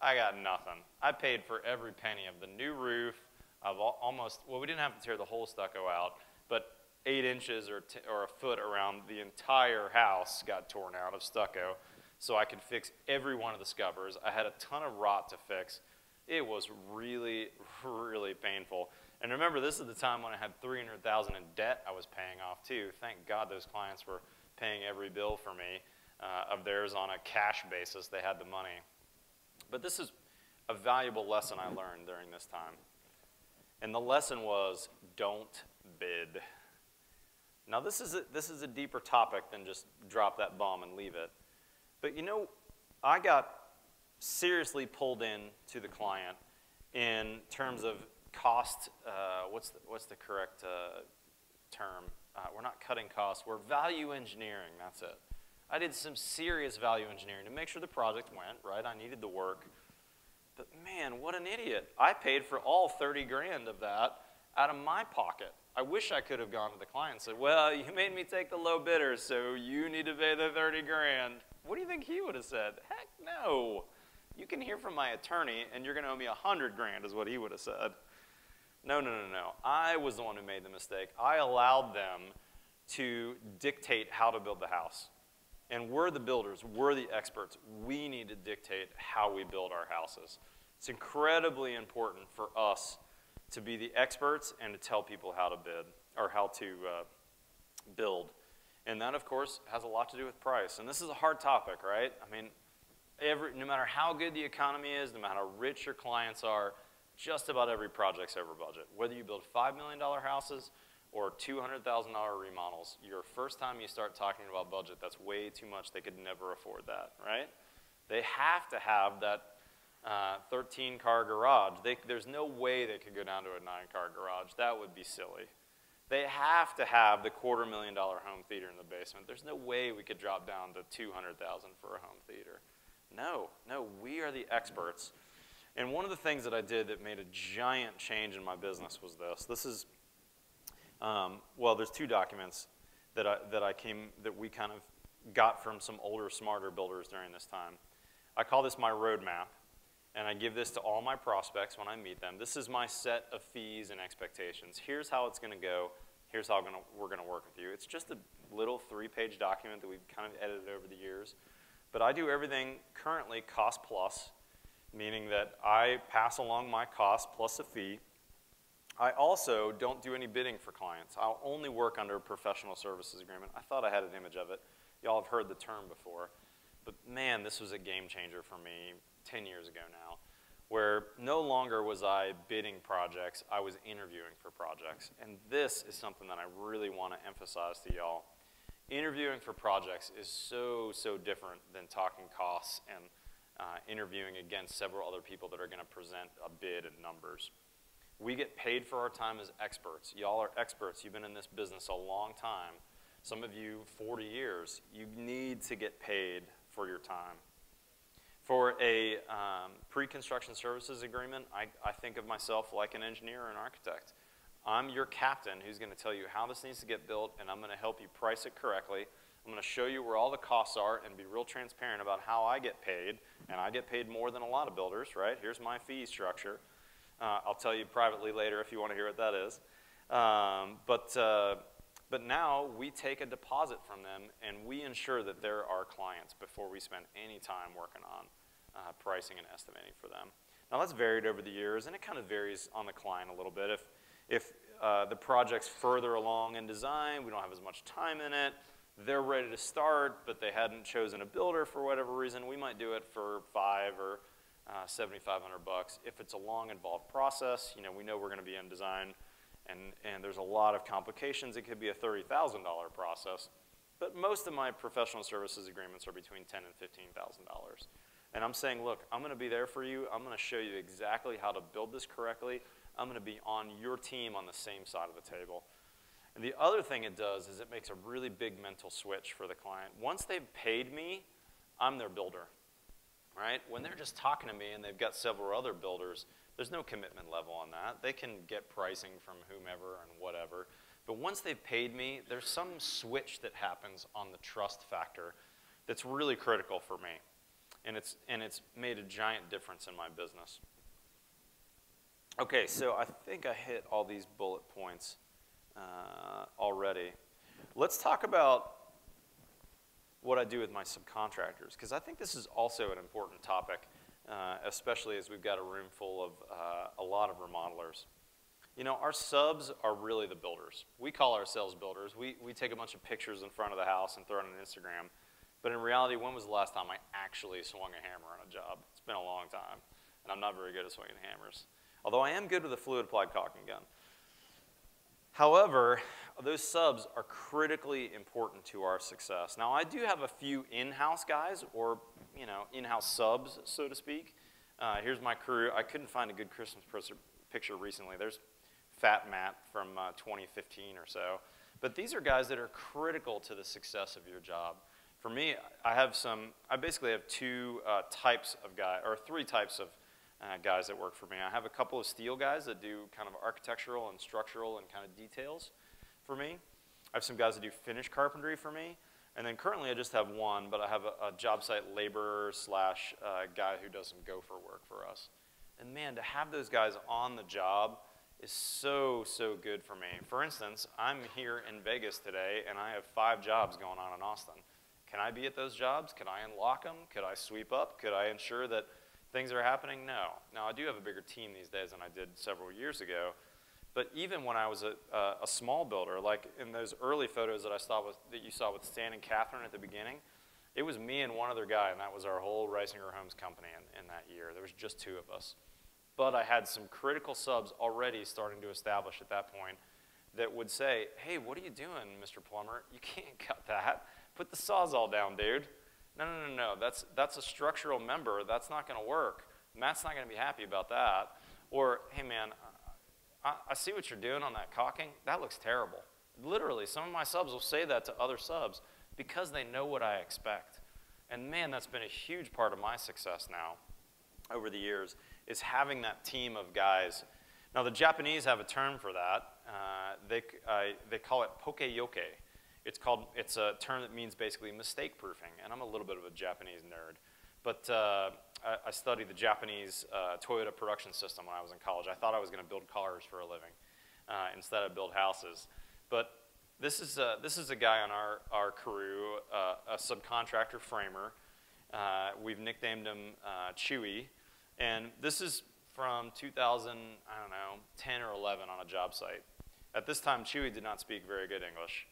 I got nothing. I paid for every penny of the new roof, of almost, well, we didn't have to tear the whole stucco out, but eight inches or, or a foot around the entire house got torn out of stucco so I could fix every one of the scuppers. I had a ton of rot to fix. It was really, really painful. And remember, this is the time when I had 300000 in debt I was paying off too. Thank God those clients were paying every bill for me uh, of theirs on a cash basis. They had the money. But this is a valuable lesson I learned during this time. And the lesson was don't bid. Now, this is a, this is a deeper topic than just drop that bomb and leave it. But you know, I got seriously pulled in to the client in terms of cost, uh, what's, the, what's the correct uh, term? Uh, we're not cutting costs, we're value engineering, that's it. I did some serious value engineering to make sure the project went, right? I needed the work. But man, what an idiot. I paid for all 30 grand of that out of my pocket. I wish I could have gone to the client and said, well, you made me take the low bidder, so you need to pay the 30 grand. What do you think he would have said? Heck no. You can hear from my attorney, and you're going to owe me a 100 grand, is what he would have said. No, no, no, no. I was the one who made the mistake. I allowed them to dictate how to build the house. And we're the builders, we're the experts. We need to dictate how we build our houses. It's incredibly important for us to be the experts and to tell people how to bid or how to uh, build. And that, of course, has a lot to do with price. And this is a hard topic, right? I mean, every, no matter how good the economy is, no matter how rich your clients are, just about every project's over budget. Whether you build $5 million houses or $200,000 remodels, your first time you start talking about budget, that's way too much. They could never afford that, right? They have to have that 13-car uh, garage. They, there's no way they could go down to a nine-car garage. That would be silly. They have to have the quarter million dollar home theater in the basement. There's no way we could drop down to 200,000 for a home theater. No, no, we are the experts. And one of the things that I did that made a giant change in my business was this. This is, um, well, there's two documents that I, that I came, that we kind of got from some older, smarter builders during this time. I call this my roadmap, and I give this to all my prospects when I meet them. This is my set of fees and expectations. Here's how it's going to go. Here's how gonna, we're going to work with you. It's just a little three-page document that we've kind of edited over the years. But I do everything currently cost plus, meaning that I pass along my cost plus a fee. I also don't do any bidding for clients. I'll only work under a professional services agreement. I thought I had an image of it. Y'all have heard the term before. But man, this was a game changer for me 10 years ago now, where no longer was I bidding projects, I was interviewing for projects. And this is something that I really want to emphasize to y'all. Interviewing for projects is so, so different than talking costs and uh, interviewing against several other people that are going to present a bid and numbers. We get paid for our time as experts. Y'all are experts. You've been in this business a long time. Some of you, 40 years. You need to get paid for your time. For a um, pre-construction services agreement, I, I think of myself like an engineer or an architect. I'm your captain who's going to tell you how this needs to get built, and I'm going to help you price it correctly. I'm going to show you where all the costs are and be real transparent about how I get paid, and I get paid more than a lot of builders, right? Here's my fee structure. Uh, I'll tell you privately later if you want to hear what that is. Um, but uh, but now we take a deposit from them and we ensure that they're our clients before we spend any time working on uh, pricing and estimating for them. Now that's varied over the years and it kind of varies on the client a little bit. If, if uh, the project's further along in design, we don't have as much time in it, they're ready to start, but they hadn't chosen a builder for whatever reason, we might do it for five or uh, 7,500 bucks. If it's a long involved process, you know, we know we're going to be in design and, and there's a lot of complications. It could be a $30,000 process. But most of my professional services agreements are between $10,000 and $15,000. And I'm saying, look, I'm going to be there for you. I'm going to show you exactly how to build this correctly. I'm going to be on your team on the same side of the table. And the other thing it does is it makes a really big mental switch for the client. Once they've paid me, I'm their builder, right? When they're just talking to me and they've got several other builders, there's no commitment level on that. They can get pricing from whomever and whatever. But once they've paid me, there's some switch that happens on the trust factor that's really critical for me. And it's, and it's made a giant difference in my business. Okay, so I think I hit all these bullet points uh, already. Let's talk about what I do with my subcontractors, because I think this is also an important topic uh, especially as we've got a room full of uh, a lot of remodelers. You know, our subs are really the builders. We call ourselves builders. We, we take a bunch of pictures in front of the house and throw it on Instagram. But in reality, when was the last time I actually swung a hammer on a job? It's been a long time, and I'm not very good at swinging hammers. Although I am good with a fluid applied caulking gun. However, those subs are critically important to our success. Now, I do have a few in-house guys or, you know, in-house subs, so to speak. Uh, here's my crew. I couldn't find a good Christmas picture recently. There's Fat Matt from uh, 2015 or so. But these are guys that are critical to the success of your job. For me, I have some, I basically have two uh, types of guys, or three types of uh, guys that work for me. I have a couple of steel guys that do kind of architectural and structural and kind of details for me. I have some guys that do finish carpentry for me. And then currently I just have one, but I have a, a job site laborer slash uh, guy who does some gopher work for us. And man, to have those guys on the job is so, so good for me. For instance, I'm here in Vegas today and I have five jobs going on in Austin. Can I be at those jobs? Can I unlock them? Could I sweep up? Could I ensure that things are happening? No. Now, I do have a bigger team these days than I did several years ago, but even when I was a, a, a small builder, like in those early photos that I saw with, that you saw with Stan and Catherine at the beginning, it was me and one other guy, and that was our whole Risinger Homes company in, in that year. There was just two of us. But I had some critical subs already starting to establish at that point that would say, hey, what are you doing, Mr. Plumber? You can't cut that. Put the sawzall down, dude. No, no, no, no. That's, that's a structural member. That's not going to work. Matt's not going to be happy about that. Or, hey, man, I, I see what you're doing on that caulking. That looks terrible. Literally, some of my subs will say that to other subs because they know what I expect. And man, that's been a huge part of my success now over the years, is having that team of guys. Now, the Japanese have a term for that. Uh, they, uh, they call it poka-yoke. It's, called, it's a term that means basically mistake proofing, and I'm a little bit of a Japanese nerd. But uh, I, studied the Japanese uh, Toyota production system when I was in college. I thought I was going to build cars for a living uh, instead of build houses. But this is a, this is a guy on our, our crew, uh, a subcontractor framer. Uh, we've nicknamed him uh, Chewy. And this is from 2000, I don't know, 10 or 11 on a job site. At this time, Chewy did not speak very good English.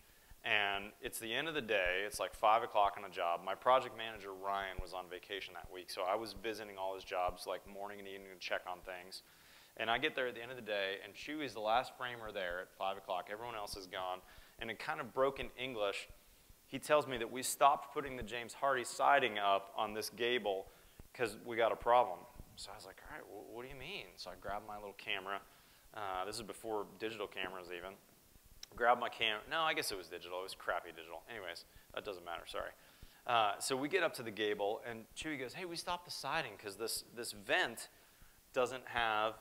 And it's the end of the day. It's like 5 o'clock on a job. My project manager, Ryan, was on vacation that week. So I was visiting all his jobs like morning and evening to check on things. And I get there at the end of the day, and Chewy's the last framer there at 5 o'clock. Everyone else is gone and in kind of broken English, he tells me that we stopped putting the James Hardie siding up on this gable because we got a problem. So I was like, all right, what do you mean? So I grabbed my little camera. Uh, this is before digital cameras even. Grabbed my camera. No, I guess it was digital. It was crappy digital. Anyways, that doesn't matter, sorry. Uh, so we get up to the gable, and Chewy goes, hey, we stopped the siding because this, this vent doesn't have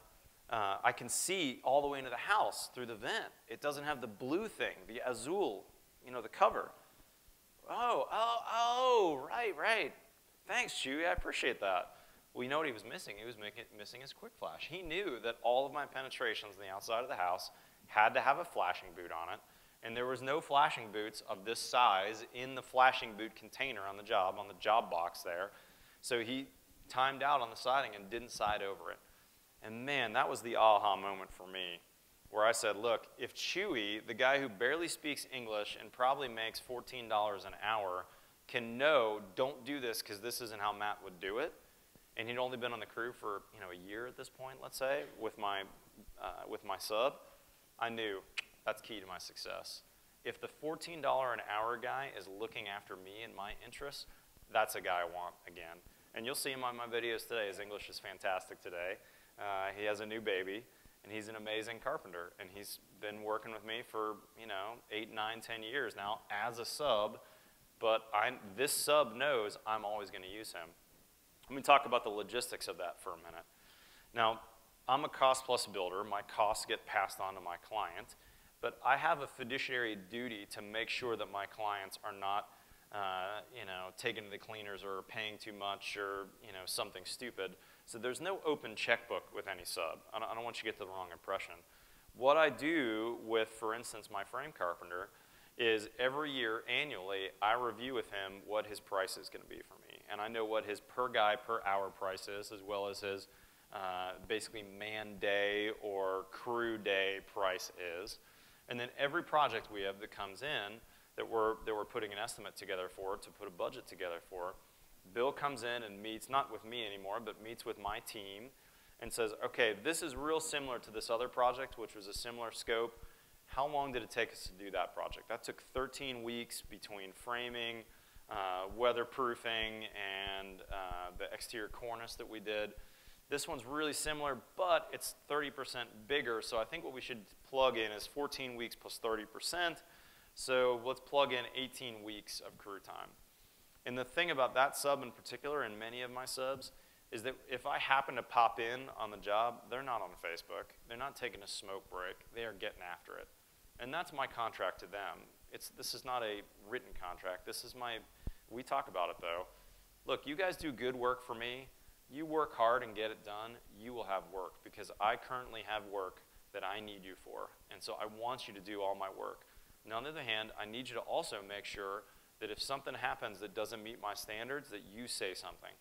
uh, I can see all the way into the house through the vent. It doesn't have the blue thing, the azul, you know, the cover. Oh, oh, oh, right, right. Thanks, Chewy. I appreciate that. You know what he was missing? He was making, missing his QuickFlash. He knew that all of my penetrations on the outside of the house had to have a flashing boot on it, and there was no flashing boots of this size in the flashing boot container on the job, on the job box there. So he timed out on the siding and didn't side over it. And man, that was the aha moment for me, where I said, look, if Chewy, the guy who barely speaks English and probably makes $14 an hour, can know, don't do this because this isn't how Matt would do it, and he'd only been on the crew for you know a year at this point, let's say, with my, uh, with my sub, I knew that's key to my success. If the $14 an hour guy is looking after me and my interests, that's a guy I want again. And you'll see him on my videos today. His English is fantastic today. Uh, he has a new baby, and he's an amazing carpenter. And he's been working with me for, you know, eight, nine, ten years now as a sub. But I, this sub knows I'm always going to use him. Let me talk about the logistics of that for a minute. Now, I'm a cost plus builder. My costs get passed on to my client. But I have a fiduciary duty to make sure that my clients are not, uh, you know, taken to the cleaners or paying too much or, you know, something stupid. So there's no open checkbook with any sub. I don't, I don't want you to get the wrong impression. What I do with, for instance, my frame carpenter is every year, annually, I review with him what his price is going to be for me. And I know what his per guy per hour price is, as well as his uh, basically man day or crew day price is. And then every project we have that comes in that we're, that we're putting an estimate together for, to put a budget together for, Bill comes in and meets, not with me anymore, but meets with my team and says, okay, this is real similar to this other project, which was a similar scope. How long did it take us to do that project? That took 13 weeks between framing, uh, weatherproofing, and uh, the exterior cornice that we did. This one's really similar, but it's 30% bigger, so I think what we should plug in is 14 weeks plus 30%. So let's plug in 18 weeks of crew time. And the thing about that sub in particular, and many of my subs, is that if I happen to pop in on the job, they're not on Facebook. They're not taking a smoke break. They are getting after it. And that's my contract to them. It's, this is not a written contract. This is my, we talk about it though. Look, you guys do good work for me. You work hard and get it done, you will have work because I currently have work that I need you for. And so I want you to do all my work. Now, on the other hand, I need you to also make sure that if something happens that doesn't meet my standards, that you say something.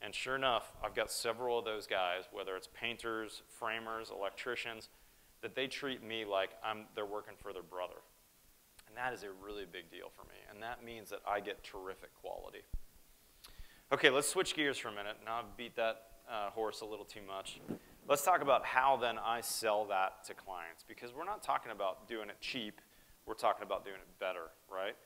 And sure enough, I've got several of those guys, whether it's painters, framers, electricians, that they treat me like I'm, they're working for their brother. And that is a really big deal for me. And that means that I get terrific quality. Okay, let's switch gears for a minute. Now I've beat that uh, horse a little too much. let's talk about how then I sell that to clients because we're not talking about doing it cheap, we're talking about doing it better, right?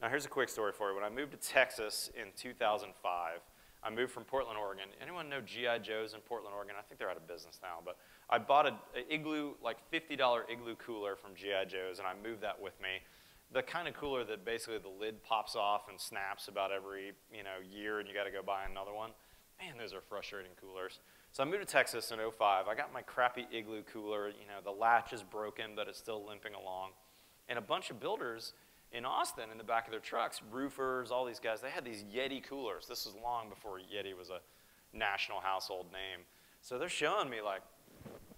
Now, here's a quick story for you. When I moved to Texas in 2005, I moved from Portland, Oregon. Anyone know G.I. Joe's in Portland, Oregon? I think they're out of business now, but I bought a, a igloo, like $50 igloo cooler from G.I. Joe's, and I moved that with me. The kind of cooler that basically the lid pops off and snaps about every you know year, and you got to go buy another one. Man, those are frustrating coolers. So I moved to Texas in 05. I got my crappy igloo cooler. You know, the latch is broken, but it's still limping along. And a bunch of builders in Austin in the back of their trucks, roofers, all these guys, they had these Yeti coolers. This was long before Yeti was a national household name. So they're showing me like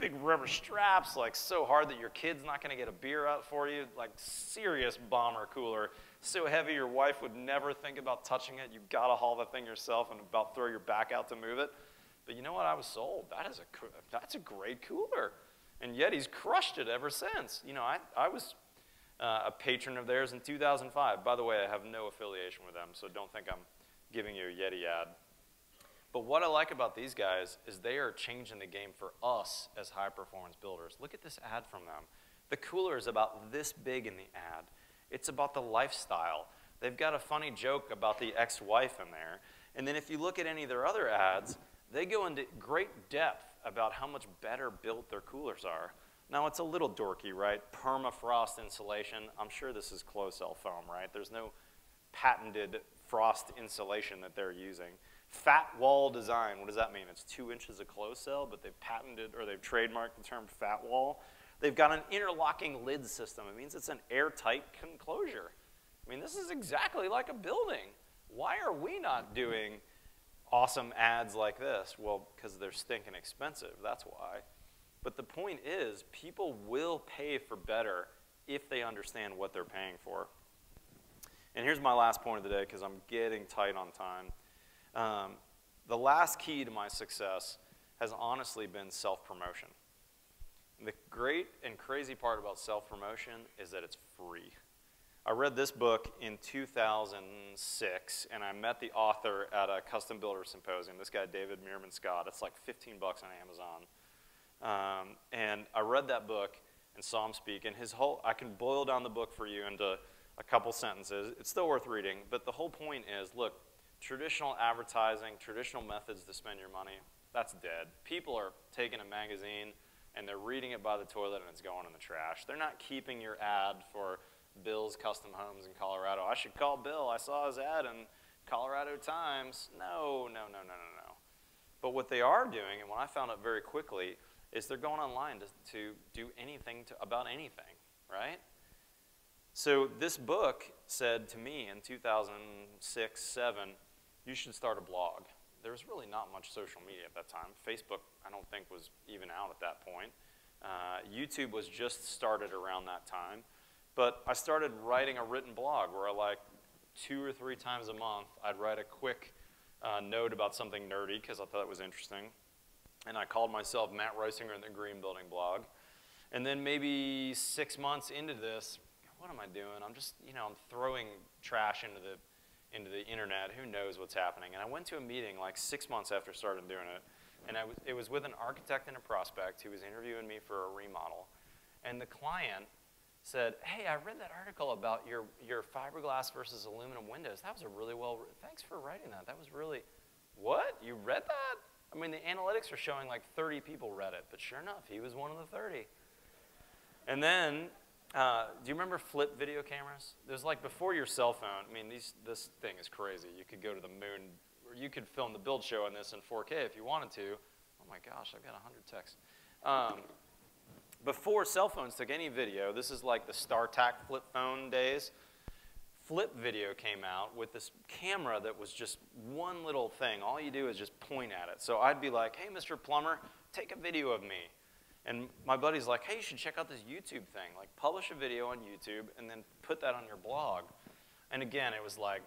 big rubber straps, like so hard that your kid's not to get a beer out for you, like serious bomber cooler. So heavy your wife would never think about touching it. You've got to haul the thing yourself and about throw your back out to move it. But you know what? I was sold. That is a, that's a great cooler. And Yeti's crushed it ever since. You know, I, I was uh, a patron of theirs in 2005. By the way, I have no affiliation with them, so don't think I'm giving you a Yeti ad. But what I like about these guys is they are changing the game for us as high performance builders. Look at this ad from them. The cooler is about this big in the ad. It's about the lifestyle. They've got a funny joke about the ex wife in there. And then if you look at any of their other ads, they go into great depth about how much better built their coolers are. Now, it's a little dorky, right? Permafrost insulation. I'm sure this is closed-cell foam, right? There's no patented frost insulation that they're using. Fat wall design, what does that mean? It's two inches of closed cell, but they've patented or they've trademarked the term fat wall. They've got an interlocking lid system. It means it's an airtight enclosure. I mean, this is exactly like a building. Why are we not doing awesome ads like this? Well, because they're stinking expensive, that's why. But the point is, people will pay for better if they understand what they're paying for. And here's my last point of the day because I'm getting tight on time. Um, the last key to my success has honestly been self promotion. The great and crazy part about self promotion is that it's free. I read this book in 2006, and I met the author at a custom builder symposium. This guy, David Meerman Scott. It's like 15 bucks on Amazon. Um, and I read that book and saw him speak, and his whole, I can boil down the book for you into a couple sentences. It's still worth reading, but the whole point is look, traditional advertising, traditional methods to spend your money, that's dead. People are taking a magazine and they're reading it by the toilet and it's going in the trash. They're not keeping your ad for Bill's Custom Homes in Colorado. I should call Bill. I saw his ad in Colorado Times. No, no, no, no, no, no. But what they are doing, and what I found out very quickly, is they're going online to, to do anything to, about anything, right? So this book said to me in 2006, 7, you should start a blog. There was really not much social media at that time. Facebook, I don't think, was even out at that point. Uh, YouTube was just started around that time. But I started writing a written blog where I like two or three times a month, I'd write a quick uh, note about something nerdy because I thought it was interesting. And I called myself Matt Risinger in the Green Building blog. And then maybe six months into this, what am I doing? I'm just, you know, I'm throwing trash into the into the internet. Who knows what's happening? And I went to a meeting like six months after starting doing it, and I was, it was with an architect and a prospect who was interviewing me for a remodel. And the client said, "Hey, I read that article about your your fiberglass versus aluminum windows. That was a really well. Thanks for writing that. That was really, what you read that? I mean, the analytics are showing like 30 people read it, but sure enough, he was one of the 30. And then uh, do you remember flip video cameras? There's like before your cell phone. I mean, these, this thing is crazy. You could go to the moon, or you could film the build show on this in 4K if you wanted to. Oh my gosh, I've got 100 texts. Um, before cell phones took any video, this is like the StarTAC flip phone days. Flip video came out with this camera that was just one little thing. All you do is just point at it. So I'd be like, hey, Mr. Plumber, take a video of me. And my buddy's like, hey, you should check out this YouTube thing. Like, publish a video on YouTube and then put that on your blog. And again, it was like,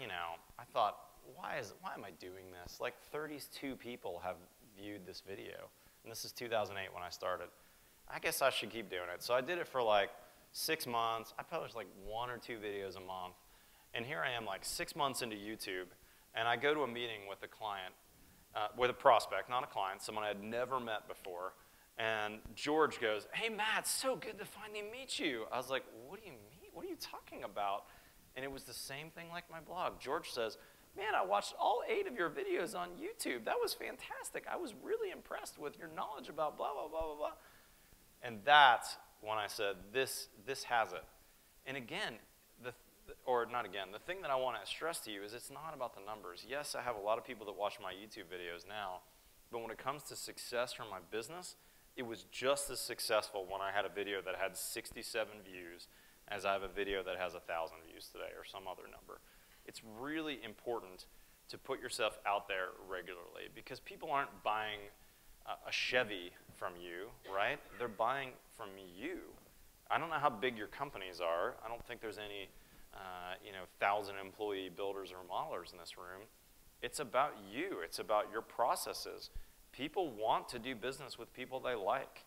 you know, I thought, why, is, why am I doing this? Like, 32 people have viewed this video. And this is 2008 when I started. I guess I should keep doing it. So I did it for like six months. I published like one or two videos a month. And here I am, like six months into YouTube, and I go to a meeting with a client uh, with a prospect, not a client, someone I had never met before. And George goes, Hey, Matt, so good to finally meet you. I was like, What do you mean? What are you talking about? And it was the same thing like my blog. George says, Man, I watched all eight of your videos on YouTube. That was fantastic. I was really impressed with your knowledge about blah, blah, blah, blah, blah. And that's when I said, This, this has it. And again, the, or not again, the thing that I want to stress to you is it's not about the numbers. Yes, I have a lot of people that watch my YouTube videos now, but when it comes to success from my business, it was just as successful when I had a video that had 67 views as I have a video that has 1,000 views today or some other number. It's really important to put yourself out there regularly because people aren't buying a Chevy from you, right? They're buying from you. I don't know how big your companies are. I don't think there's any, uh, you know, thousand employee builders or modelers in this room. It's about you. It's about your processes. People want to do business with people they like.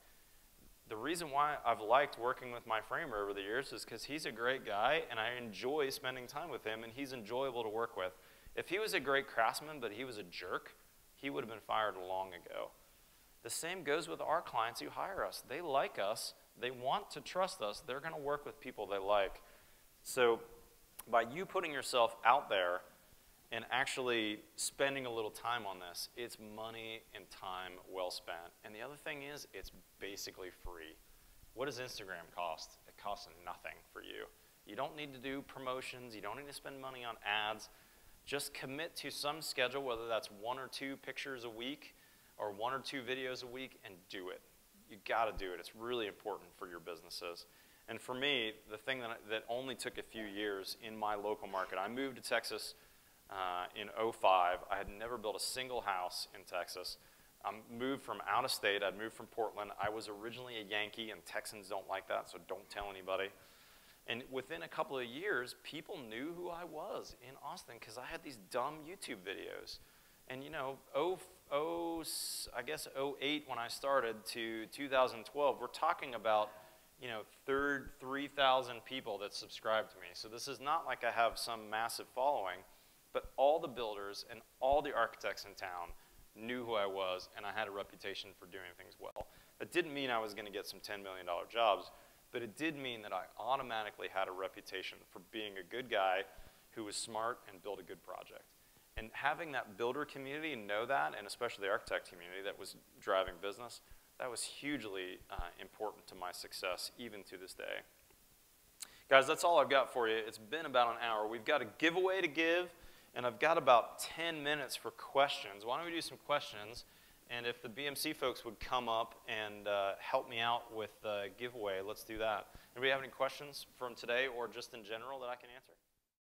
The reason why I've liked working with my framer over the years is because he's a great guy and I enjoy spending time with him and he's enjoyable to work with. If he was a great craftsman but he was a jerk, he would have been fired long ago. The same goes with our clients who hire us. They like us, they want to trust us, they're going to work with people they like. So, by you putting yourself out there and actually spending a little time on this, it's money and time well spent. And the other thing is, it's basically free. What does Instagram cost? It costs nothing for you. You don't need to do promotions, you don't need to spend money on ads. Just commit to some schedule, whether that's one or two pictures a week or one or two videos a week, and do it. You got to do it. It's really important for your businesses. And for me, the thing that, that only took a few years in my local market, I moved to Texas uh, in 05. I had never built a single house in Texas. I moved from out of state. I'd moved from Portland. I was originally a Yankee, and Texans don't like that, so don't tell anybody. And within a couple of years, people knew who I was in Austin because I had these dumb YouTube videos. And you know, oh, oh, I guess 08 when I started to 2012, we're talking about you know, third 3,000 people that subscribe to me. So this is not like I have some massive following. But all the builders and all the architects in town knew who I was, and I had a reputation for doing things well. That didn't mean I was going to get some $10 million jobs, but it did mean that I automatically had a reputation for being a good guy who was smart and built a good project. And having that builder community know that, and especially the architect community that was driving business, that was hugely uh, important to my success, even to this day. Guys, that's all I've got for you. It's been about an hour. We've got a giveaway to give. And I've got about 10 minutes for questions. Why don't we do some questions? And if the BMC folks would come up and uh, help me out with the giveaway, let's do that. Anybody have any questions from today or just in general that I can answer?